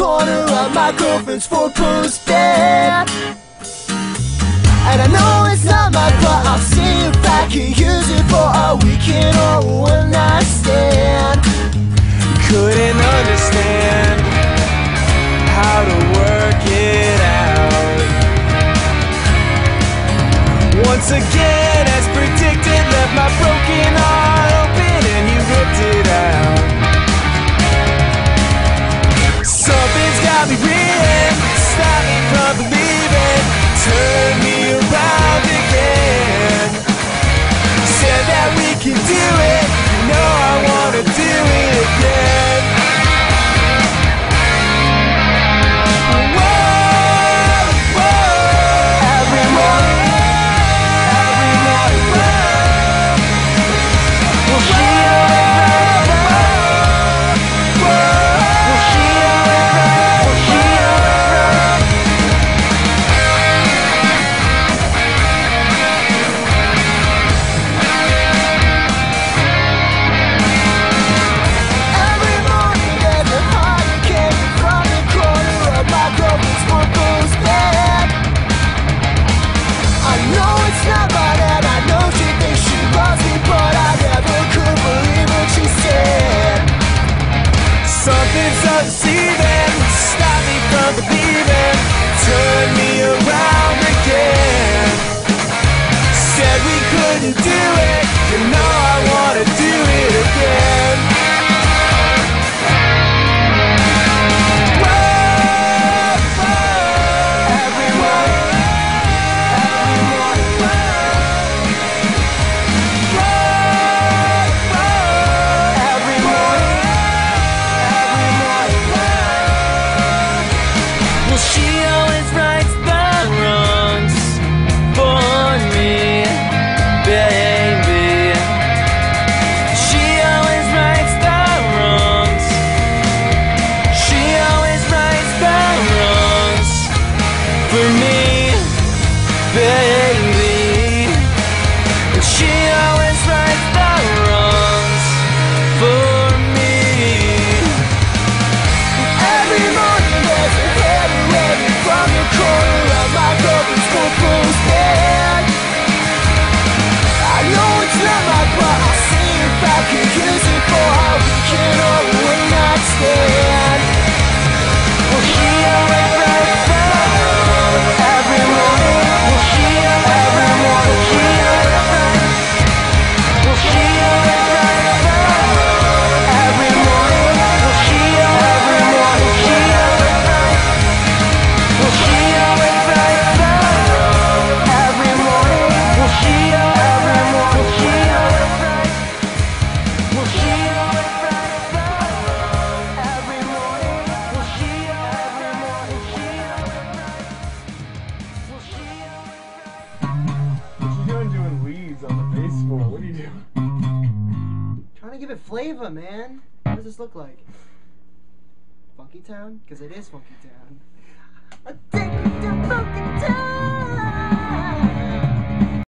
corner of my girlfriend's four-post bed. And I know it's not my fault I'll see if I can use it for a weekend. see throwing leaves on the baseboard. What are you doing? Trying to give it flavor, man. What does this look like? Funky Town? Because it is Funky Town. I take you to Funky Town!